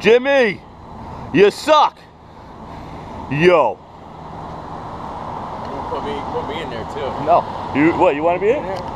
Jimmy, you suck. Yo. Put me, put me in there too. No. You what? You want to be in?